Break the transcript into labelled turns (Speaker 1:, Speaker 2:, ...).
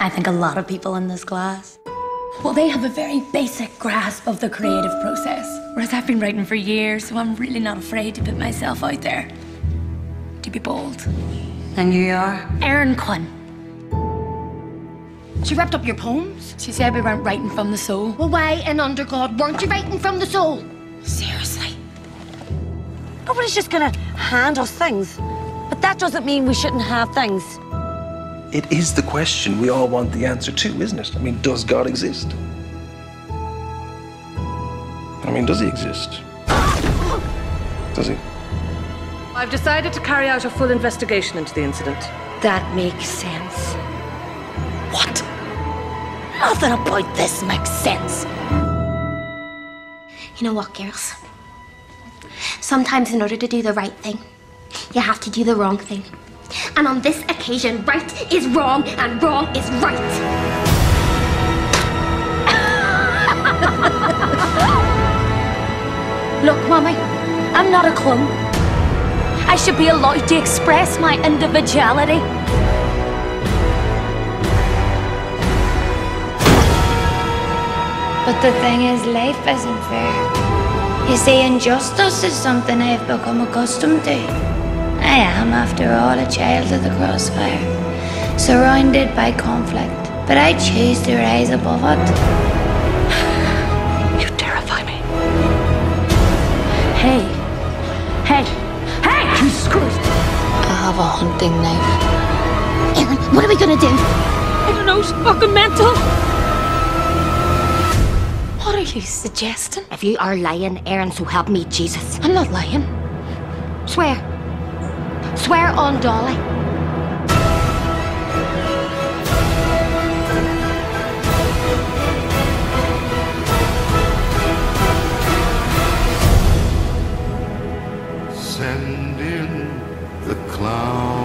Speaker 1: I think a lot of people in this class, well, they have a very basic grasp of the creative process. Whereas I've been writing for years, so I'm really not afraid to put myself out there. To be bold.
Speaker 2: And you are?
Speaker 1: Erin Quinn.
Speaker 3: She wrapped up your poems?
Speaker 1: She said we weren't writing from the soul.
Speaker 3: Well, why in under God weren't you writing from the soul?
Speaker 1: Seriously.
Speaker 2: Nobody's just gonna hand us things. But that doesn't mean we shouldn't have things.
Speaker 4: It is the question we all want the answer to, isn't it? I mean, does God exist? I mean, does he exist? Does he?
Speaker 5: I've decided to carry out a full investigation into the incident.
Speaker 1: That makes sense. What? Nothing about this makes sense.
Speaker 3: You know what, girls? Sometimes, in order to do the right thing, you have to do the wrong thing. And on this occasion, right is wrong and wrong is right.
Speaker 1: Look, Mummy, I'm not a clone. I should be allowed to express my individuality.
Speaker 6: But the thing is, life isn't fair. You see, injustice is something I've become accustomed to. I am, after all, a child of the crossfire, surrounded by conflict, but I choose to rise above it.
Speaker 1: You terrify me. Hey. Hey. Hey! Jesus Christ!
Speaker 6: I have a hunting knife.
Speaker 3: Erin, what are we gonna do?
Speaker 1: I don't know, she's fucking mental. What are you suggesting?
Speaker 3: If you are lying, Erin, so help me, Jesus.
Speaker 1: I'm not lying.
Speaker 3: Swear. Swear on Dolly.
Speaker 7: Send in the cloud.